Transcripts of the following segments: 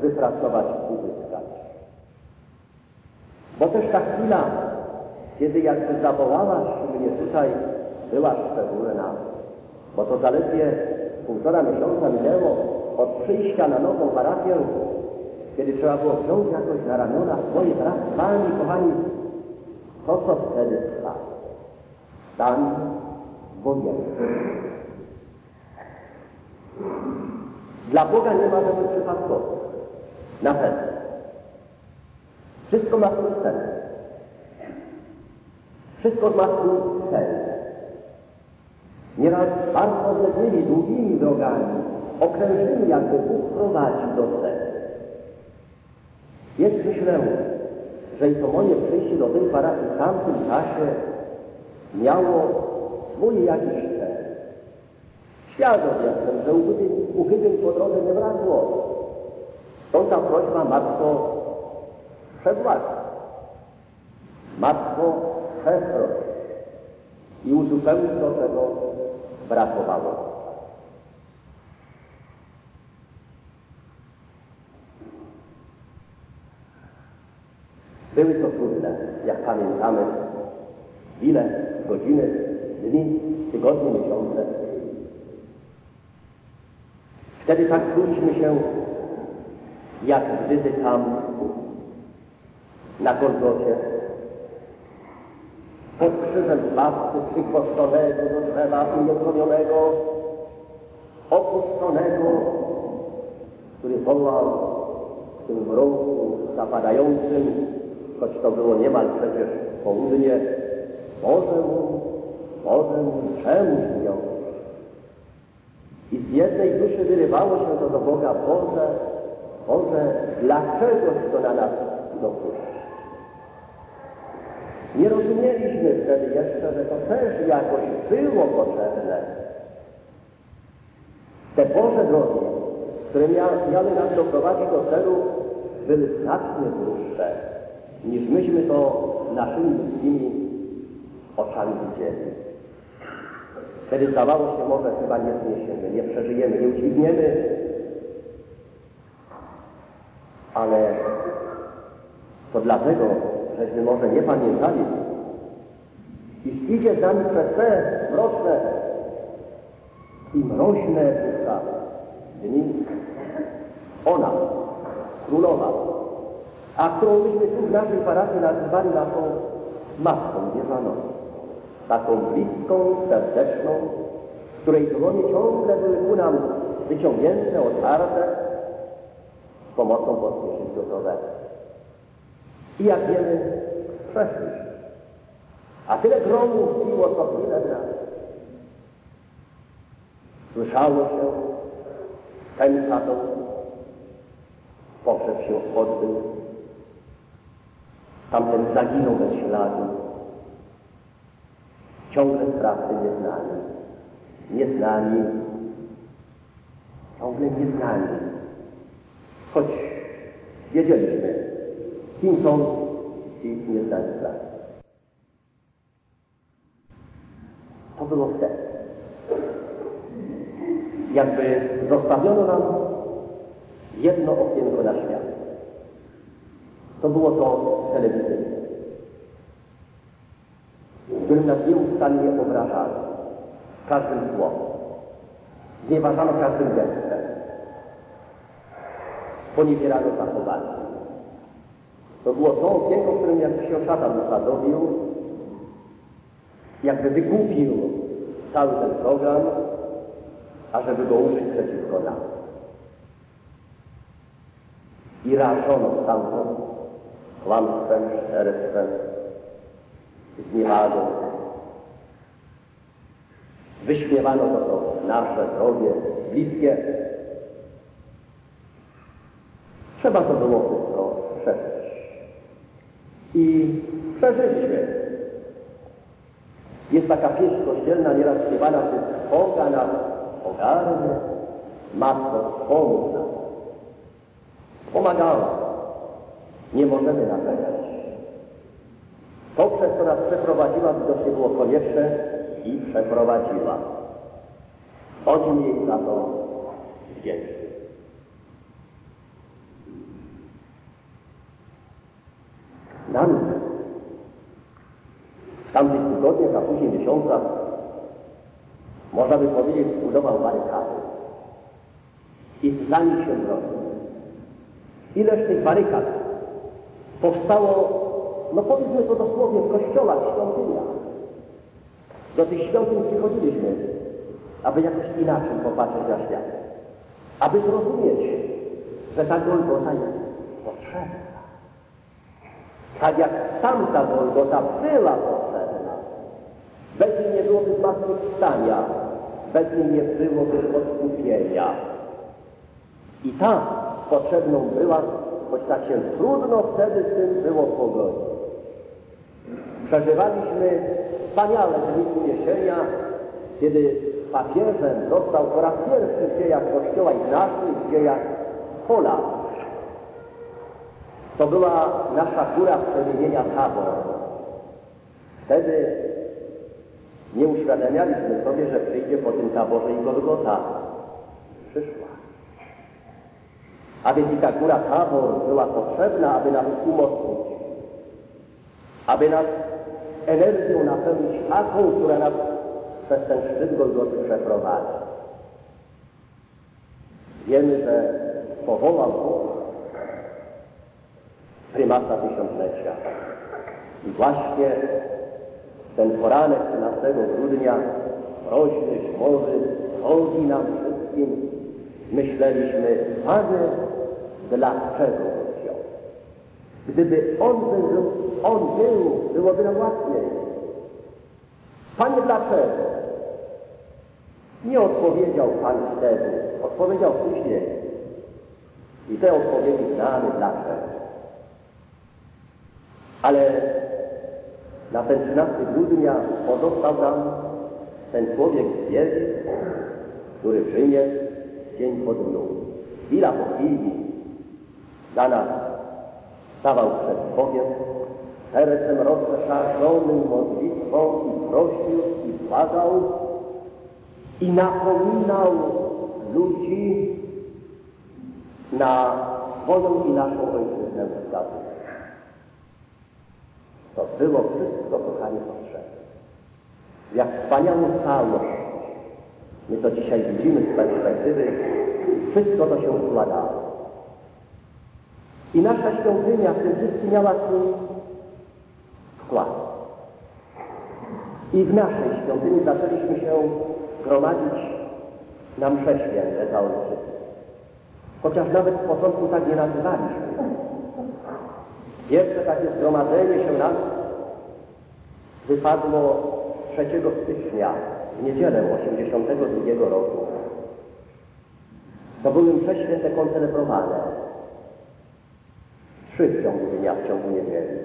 wypracować, uzyskać. Bo też ta chwila, kiedy jakby zawołałaś mnie tutaj, była szczególna, bo to zaledwie półtora miesiąca minęło od przyjścia na nową parafię, kiedy trzeba było wziąć jakoś na ramiona swoje wraz z Wami, kochani, to co wtedy stało. Stan wojenny. Dla Boga nie ma rzeczy przypadkowych. Na pewno. Wszystko ma swój sens. Wszystko ma swój cel. Nieraz bardzo odległymi, długimi drogami, okrężnymi jakby Bóg prowadzi do celu. Więc myślę, że i to moje przyjście do tej parafii w tamtym czasie miało swój jakiś. Świadom jestem, że uchybień po drodze nie brakło. Stąd ta prośba, Matko, przebłagaj. Matko, przeproś i uzupełnij to, czego brakowało. Były to trudne, jak pamiętamy, chwile, godziny, dni, tygodnie, miesiące. Wtedy tak czuliśmy się, jak gdyby tam na Golgocie. Pod krzyżem Zbawcy przykłoszczonego do drzewa uniezdrowionego, opuszczonego, który wołał w tym mroku zapadającym, choć to było niemal przecież południe, Boże mój, Boże mój, czemuś I z jednej duszy wyrywało się to do Boga, Boże, Boże, dlaczegoś to na nas dopuszcza? Nie rozumieliśmy wtedy jeszcze, że to też jakoś było potrzebne. Te Boże drogi, które miały nas doprowadzić do celu, były znacznie dłuższe, niż myśmy to naszymi ludzkimi oczami widzieli. Wtedy zdawało się, może chyba nie zniesiemy, nie przeżyjemy, nie udźwigniemy, ale to dlatego, żeśmy może nie pamiętali, iż idzie z nami przez te mroczne i mroźne wówczas dni. Ona, królowa, a którą myśmy tu w naszej parafii nazywali naszą Matką Wierzanowską, taką bliską, serdeczną, której dłonie ciągle były ku nam wyciągnięte, otwarte, z pomocą podpisu Piotrowego. I jak wiemy, przeszliśmy. A tyle gromów biło co chwilę w nas. Słyszało się, ten katol pogrzeb się odbył. Tamten zaginął bez śladu. Ciągle sprawcy nieznani. Nieznani. Ciągle nieznani. Choć wiedzieliśmy, kim są ci nieznani sprawcy. To było wtedy. Jakby zostawiono nam jedno okienko na świat. To było to telewizyjne, którym nas nieustannie obrażano każdym słowem. Znieważano każdym gestem. Poniewierano zachowaniem. To było to okienko, którym jakby się szatan usadowił, jakby wykupił cały ten program, ażeby go użyć przeciwko nam. I rażono stamtąd kłamstwem, czterestwem, zniewagą. Wyśmiewano to, co nasze, drogie, bliskie. Trzeba to było wszystko przeżyć. I przeżyliśmy. Jest taka pieśń kościelna, nieraz śpiewana, że trwoga nas ogarnie, Matko, wspomóż nas. Wspomagała. Nie możemy narzekać. Poprzez To, przez co nas przeprowadziła, widocznie było konieczne i przeprowadziła. Bądźmy jej za to wdzięczni. Nam w tamtych tygodniach, a później miesiącach, można by powiedzieć, zbudował barykady. I za nich się bronił. Ileż tych barykad powstało no powiedzmy to dosłownie, w kościołach, świątyniach. Do tych świątyń przychodziliśmy, aby jakoś inaczej popatrzeć na świat. Aby zrozumieć, że ta Golgota jest potrzebna. Tak jak tamta Golgota była potrzebna. Bez niej nie byłoby zmartwychwstania, bez niej nie byłoby odkupienia. I ta potrzebną była, choć tak się trudno wtedy z tym było pogodzić. Przeżywaliśmy wspaniale dni jesienia, kiedy papieżem został po raz pierwszy w dziejach Kościoła i naszych dziejach Polak. To była nasza góra przemienienia Tabor. Wtedy nie uświadamialiśmy sobie, że przyjdzie po tym taborze i Golgota. Przyszła. A więc i ta góra Tabor była potrzebna, aby nas umocnić, aby nas energią napełnić taką, która nas przez ten szczyt Golgoty przeprowadzi. Wiemy, że powołał Bóg prymasa tysiąclecia. I właśnie ten poranek 13 grudnia, mroźny, zimowy, drogi nam wszystkim, myśleliśmy, Panie, dlaczego? Gdyby On był, On był, byłoby nam łatwiej. Panie, dlaczego? Nie odpowiedział Pan wtedy, odpowiedział później. I te odpowiedzi znamy dlaczego. Ale na ten 13 grudnia pozostał nam ten człowiek wielki, który przyjmie dzień po dniu, chwila po chwili, za nas stawał przed Bogiem, sercem rozszarzonym modlitwą i prosił i błagał i napominał ludzi na swoją i naszą ojczyznę wskazując. To było wszystko, kochani, potrzebne. Jak wspaniałą całość. My to dzisiaj widzimy z perspektywy. Wszystko to się układało. I nasza świątynia w tym wszystkim miała swój wkład. I w naszej świątyni zaczęliśmy się gromadzić na msze święte za ojczyznę. Chociaż nawet z początku tak nie nazywaliśmy. Pierwsze takie zgromadzenie się nas wypadło 3 stycznia, w niedzielę 82 roku. To były msze święte koncelebrowane. Trzy w ciągu dnia, w ciągu niedzieli.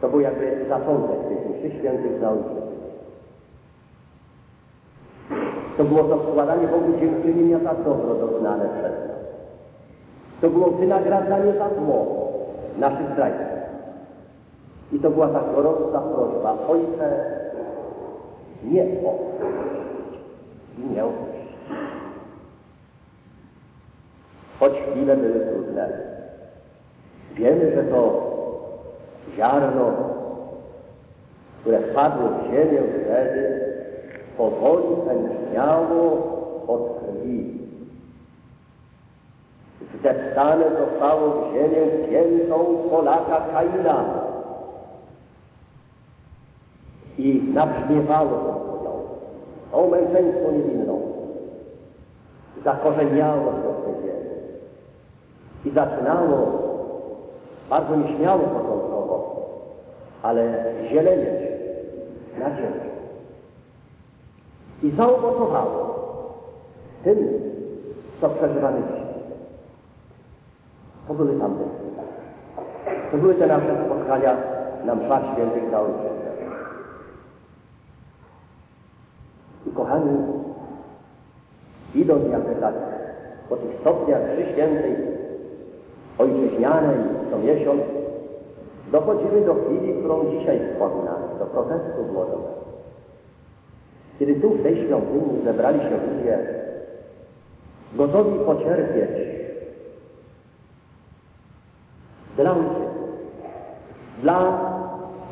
To był jakby zaczątek tych mszy świętych za ojczyznę. To było to składanie Bogu dziękczynienia za dobro doznane przez nas. To było wynagradzanie za zło naszych zdrajców. I to była ta gorąca prośba, Ojcze, nie opuść i nie opuść. Choć chwile były trudne, wiemy, że to ziarno, które wpadło w ziemię wtedy, powoli pęczniało od krwi. Wdeptane zostało w ziemię piętą Polaka Kaina. I nabrzmiewało to podział. O męczeństwo niewinną. Zakorzeniało się w tej ziemi. I zaczynało bardzo nieśmiało początkowo, ale zielenieć na ziemi. I zaowocowało tym, co przeżywamy dzisiaj. To były tamte. To były te nasze spotkania na mszach świętych za ojczyznę. I kochani, idąc jakby tak po tych stopniach mszy świętej, ojczyźnianej co miesiąc, dochodzimy do chwili, którą dzisiaj wspominamy, do protestu głodowego. Kiedy tu w tej świątyni zebrali się ludzie gotowi pocierpieć dla ojczyzny, dla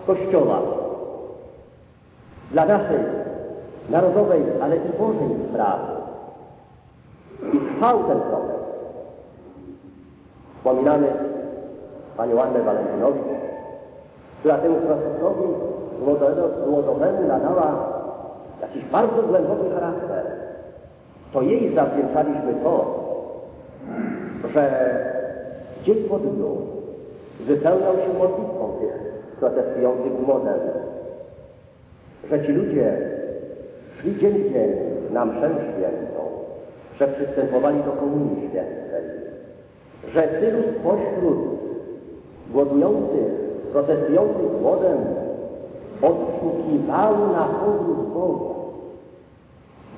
Kościoła, dla naszej narodowej, ale i Bożej sprawy. I trwał ten proces. Wspominamy panią Annę Walentynowicz, która temu procesowi głodowemu nadała jakiś bardzo głęboki charakter. To jej zawdzięczaliśmy to, że dzień po dniu wypełniał się modlitwą tych protestujących głodem, że ci ludzie szli dzień w dzień na mszę świętą, że przystępowali do komunii świętej, że tylu spośród głodujących, protestujących głodem odszukiwało na powrót Boga.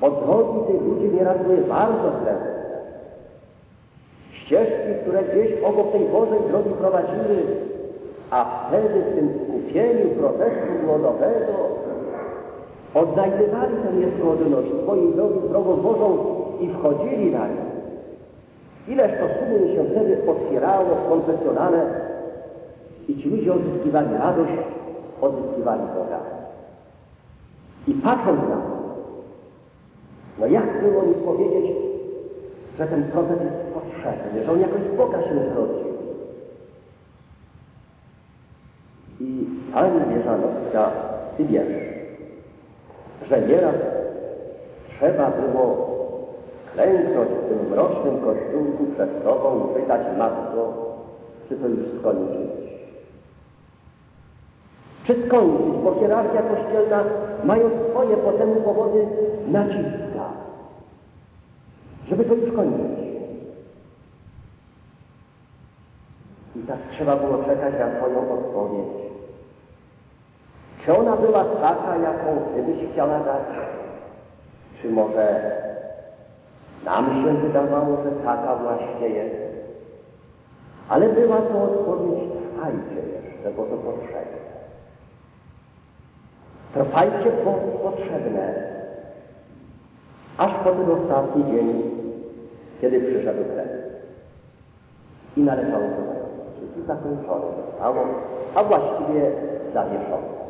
Bo drogi tych ludzi nieraz były bardzo kręte. Ścieżki, które gdzieś obok tej Bożej drogi prowadziły, a wtedy w tym skupieniu protestu głodowego odnajdywali tę niezgodność swojej drogi drogą Bożą i wchodzili na nią. Ileż to sumień się wtedy otwierało w konfesjonale i ci ludzie odzyskiwali radość, odzyskiwali Boga. I patrząc na to, no jak było mi powiedzieć, że ten proces jest potrzebny, że on jakoś z Boga się zrodził. I Pani Wieżanowska, Ty wiesz, że nieraz trzeba było klęknąć w tym mrocznym kościółku przed Tobą i pytać Matko, czy to już skończyć. Czy skończyć, bo hierarchia kościelna, mając swoje po temu powody, naciska, żeby to już kończyć. I tak trzeba było czekać na Twoją odpowiedź. Czy ona była taka, jaką Ty byś chciała dać? Czy może nam się wydawało, że taka właśnie jest? Ale była to odpowiedź, trwajcie jeszcze, bo to potrzebne. Trwajcie, bo potrzebne. Aż po ten ostatni dzień, kiedy przyszedł kres. I należało to zakończyć. I zakończone zostało, a właściwie zawieszone.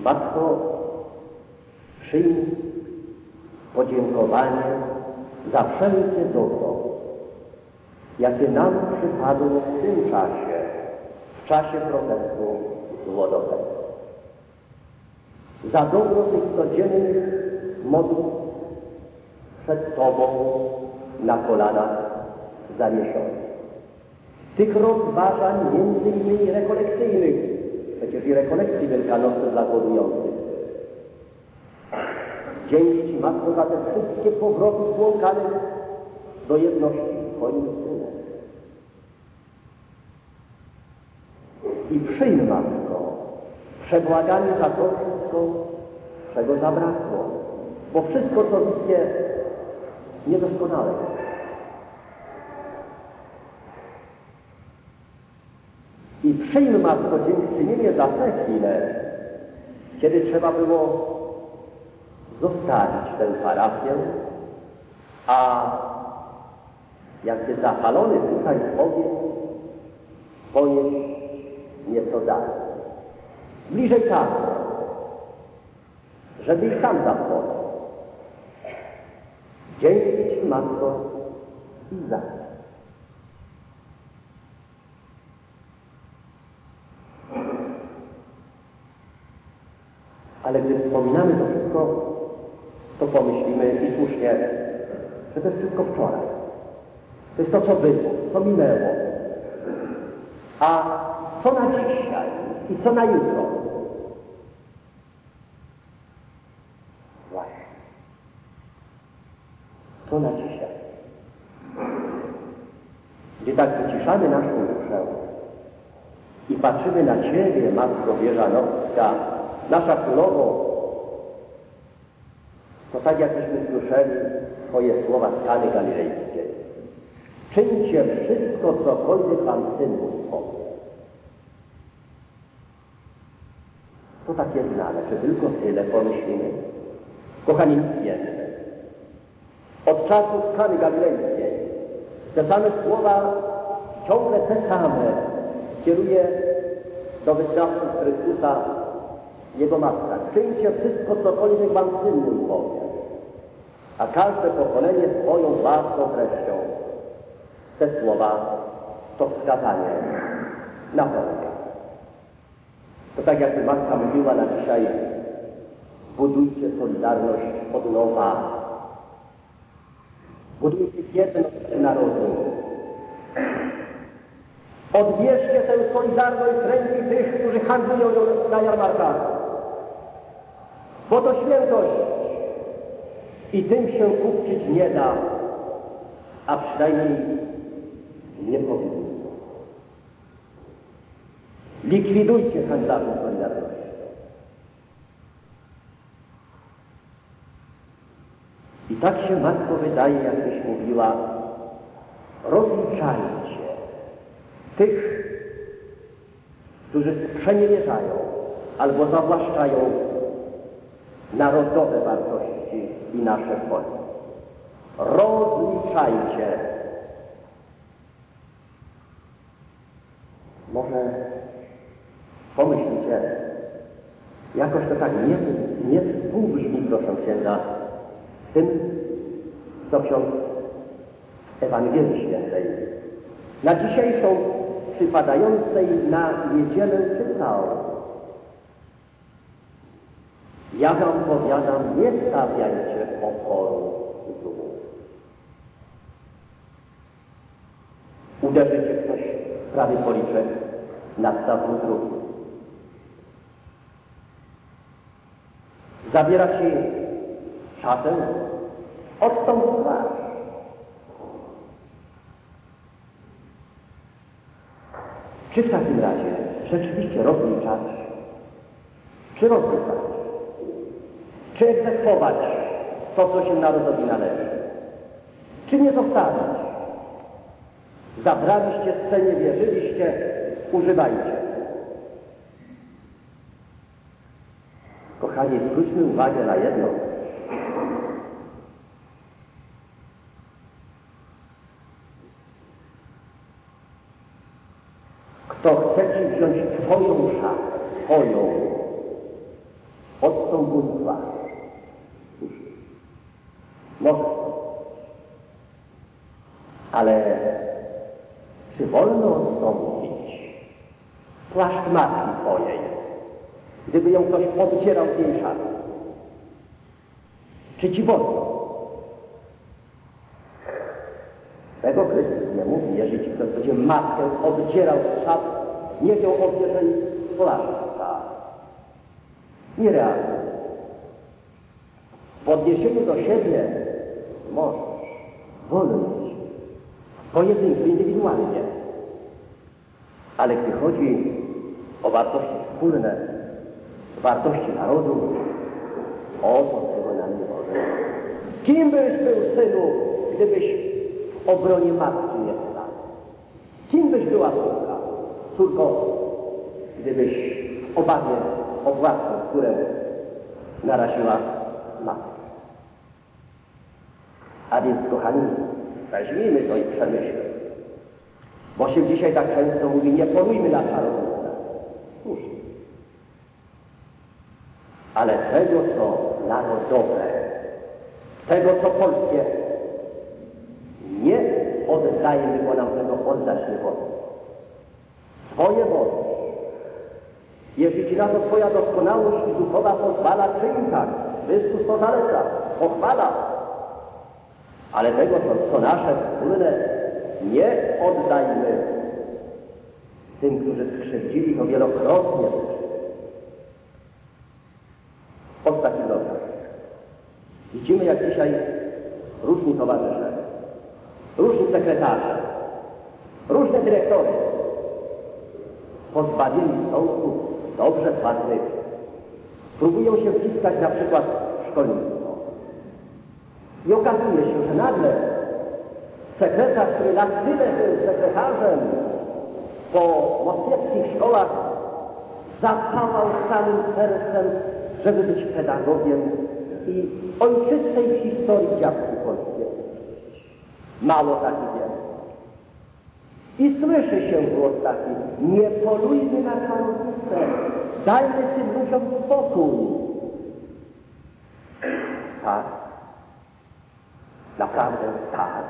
Matko, przyjmij podziękowanie za wszelkie dobro, jakie nam przypadło w tym czasie, w czasie protestu głodowego. Za dobro tych codziennych modlów przed Tobą na kolanach zawieszonych. Tych rozważań między innymi rekolekcyjnych, przecież i rekolekcji wielkanocne dla głodujących. Dzięki Ci, Matko, za te wszystkie powroty zbłąkanych do jedności z Twoim Synem. I przyjm, Matko, przebłaganie za to wszystko, czego zabrakło, bo wszystko, co ludzkie, niedoskonale. I przyjm, Matko, dziękczynienie za te chwile, kiedy trzeba było zostawić tę parafię, a jakby zapalony tutaj ogień ponieść nieco dalej. Bliżej tam, żeby ich tam zapłonął. Dzięki Ci, Matko, i za. Ale gdy wspominamy to wszystko, to pomyślimy i słusznie, że to jest wszystko wczoraj. To jest to, co było, co minęło. A co na dzisiaj i co na jutro? Właśnie. Co na dzisiaj? Gdy tak wyciszamy naszą duszę i patrzymy na Ciebie, Matko Wieżanowska, nasza królowo, to tak jakbyśmy słyszeli Twoje słowa z Kany Galilejskiej. Czyńcie wszystko, cokolwiek Wam Syn mój powie. To takie znane, czy tylko tyle pomyślimy? Kochani, nic więcej. Od czasów Kany Galilejskiej te same słowa, ciągle te same, kieruje do wyznawców Chrystusa jego matka. Czyńcie wszystko, cokolwiek wam syn mój powie, a każde pokolenie swoją własną treścią. Te słowa to wskazanie napełnia. To tak jakby matka mówiła na dzisiaj, budujcie solidarność od nowa, budujcie jedność narodu. Odbierzcie tę solidarność z ręki tych, którzy handlują ją na jarmarkach. Bo to świętość i tym się kupczyć nie da, a przynajmniej nie powinno. Likwidujcie handlarzy Solidarności. I tak się matko wydaje, jakbyś mówiła, rozliczajcie tych, którzy sprzeniewierzają albo zawłaszczają narodowe wartości i nasze w. Rozliczajcie. Może pomyślcie, jakoś to tak nie, nie współbrzmi, proszę księdza, z tym, co ksiądz Ewangelii Świętej na dzisiejszą przypadającej na niedzielę czytał. Ja wam powiadam, nie stawiajcie oporu złu. Uderzycie ktoś prawy policzek, nadstaw mu drugi. Zabiera ci szatę, odtąd twarz. Czy w takim razie rzeczywiście rozliczać? Czy rozliczać? Czy egzekwować to, co się narodowi należy? Czy nie zostawić? Zabraliście, wierzyliście, używajcie. Kochani, zwróćmy uwagę na jedno. Kto chce ci wziąć Twoją szatę, Twoją, odstąp mu. Cóż, może Ale czy wolno odstąpić płaszcz matki Twojej, gdyby ją ktoś odcierał z jej szaty? Czy Ci wolno? Tego Chrystus nie mówi, jeżeli ci ktoś będzie matkę oddzierał z szat, niech ją odbierze z płaszcza. Nierealne. W odniesieniu do siebie możesz, wolność, pojedynczo, indywidualnie. Ale gdy chodzi o wartości wspólne, wartości narodu, o to tego nam nie może. Kim byś był, synu, gdybyś obronie matki nie stał. Kim byś była córka? Córko, gdybyś obawie o własną skórę naraziła matkę. A więc, kochani, weźmijmy to i przemyślmy. Bo się dzisiaj tak często mówi, nie polujmy na czarownicę. Słusznie. Ale tego, co narodowe, tego, co polskie, nie oddajmy, bo nam tego oddać nie wolno. Swoje wolność. Jeśli Ci na to Twoja doskonałość duchowa pozwala, czyń tak. Chrystus to zaleca, pochwala. Ale tego, co, co nasze wspólne, nie oddajmy tym, którzy skrzywdzili, to wielokrotnie skrzywdzili. Od takich obraz. Widzimy, jak dzisiaj różni towarzysze różni sekretarze, różne dyrektory pozbawieni stołków dobrze płatnych próbują się wciskać na przykład w szkolnictwo. I okazuje się, że nagle sekretarz, który lat tyle był sekretarzem po moskiewskich szkołach, zapałał całym sercem, żeby być pedagogiem i ojczystej historii dziadków polskiego. Mało takich jest. I słyszy się głos taki, nie polujmy na czarownicę, dajmy tym ludziom spokój. Tak, naprawdę tak.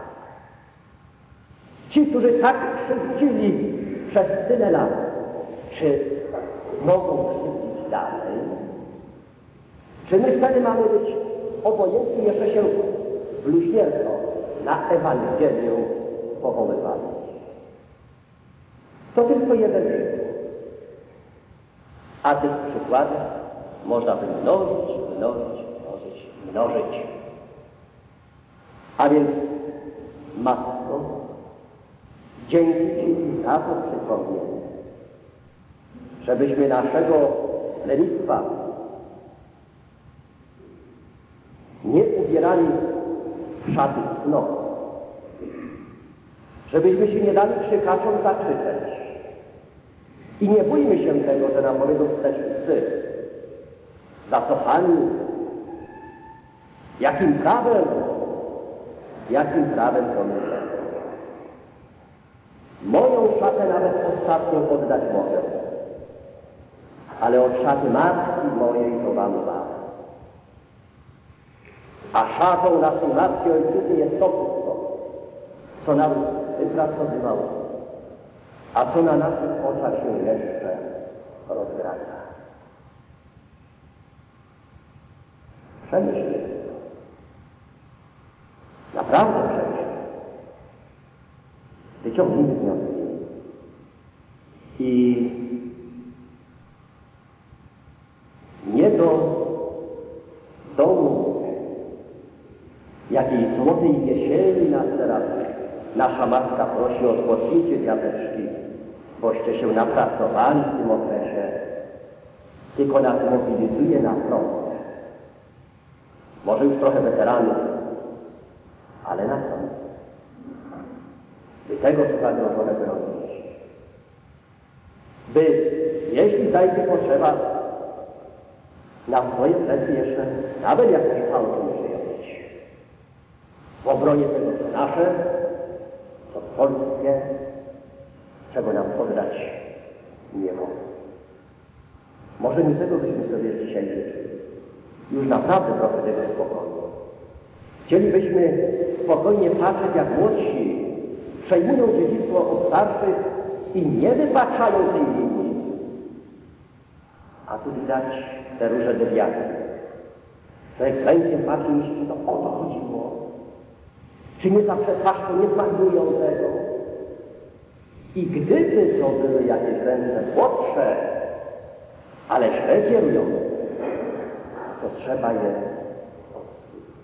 Ci, którzy tak krzywdzili przez tyle lat, czy mogą krzywdzić dalej? Czy my wtedy mamy być obojętni jeszcze się bluźnierczo na Ewangelium powoływali? To tylko jeden przykład. A tych przykładów można by mnożyć, mnożyć, mnożyć, mnożyć. A więc, Matko, dzięki Ci za to przypomnienie, żebyśmy naszego lenistwa nie ubierali w szaty cnoty, żebyśmy się nie dali krzykaczom zakrzyczeć. I nie bójmy się tego, że nam powiedzą wstecznicy, zacofani. Jakim prawem? Jakim prawem to my Moją szatę nawet ostatnią oddać mogę, ale od szaty matki mojej to wam dam. A szatą naszej matki ojczyzny jest to wszystko, co nam wypracowywał, a co na naszych oczach się jeszcze rozgraja. Przemyślmy. Naprawdę przemyślmy. Wyciągnijmy wnioski. I nie do domu jakiej złotej jesieni nas teraz nasza matka prosi odpocznijcie dziadeczki, boście się napracowali w tym okresie, tylko nas mobilizuje na front. Może już trochę weteranów, ale na front. By tego, co zagrożone bronić. By, jeśli zajdzie potrzeba, na swoje plecy jeszcze nawet jakąś pałką przyjąć. Obronie tego, co nasze, co polskie, czego nam oddać nie mogą. Może nie tego byśmy sobie dzisiaj życzyli. Już naprawdę trochę tego spokoju. Chcielibyśmy spokojnie patrzeć, jak młodsi przejmują dziedzictwo od starszych i nie wypaczają tej linii. A tu widać te różne dewiacje. Człowiek z lękiem patrzy, myśli, to o to chodziło. Czy nie zaprzepaszczą, nie zmarnują tego. I gdyby to były jakieś ręce młodsze, ale źle kierujące, to trzeba je odsunąć.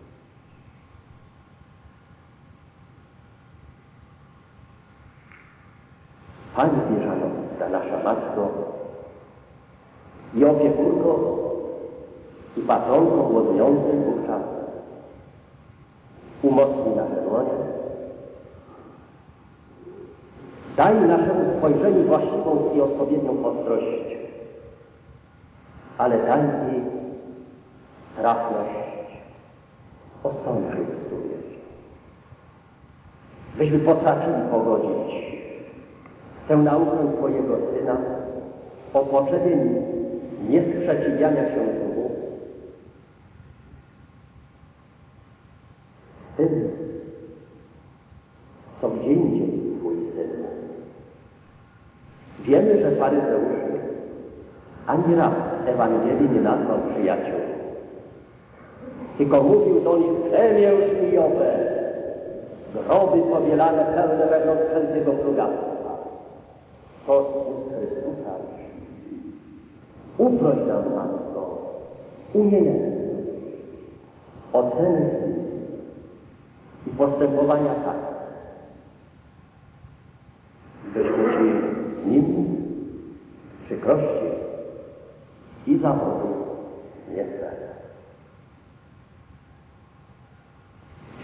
Pani Bieżanowska, nasza Matko i opiekunko i patronko głodującej wówczas umocnij nasze dłonie, daj naszemu spojrzeniu właściwą i odpowiednią ostrość, ale daj mi trafność osądnych sobie. Byśmy potrafili pogodzić tę naukę Twojego Syna o potrzebie niesprzeciwiania się złu tym, co gdzie indziej Twój Syn. Wiemy, że faryzeuszy ani raz w Ewangelii nie nazwał przyjaciół, tylko mówił do nich plemię żmijowe, groby powielane pełne wewnątrz wszelkiego plugastwa. To z ust Chrystusa. Uproś nam, Matko, umiejętność oceny postępowania tak, byśmy Ci nim przykrości i zawodu nie stali.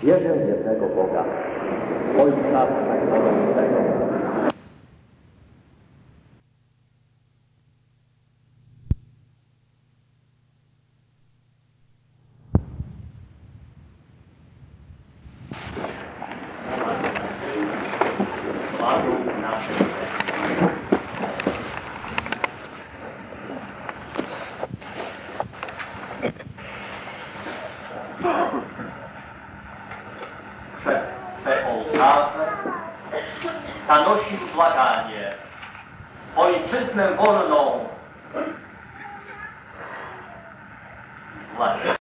Wierzę w jednego Boga, Ojca Wszechmogącego,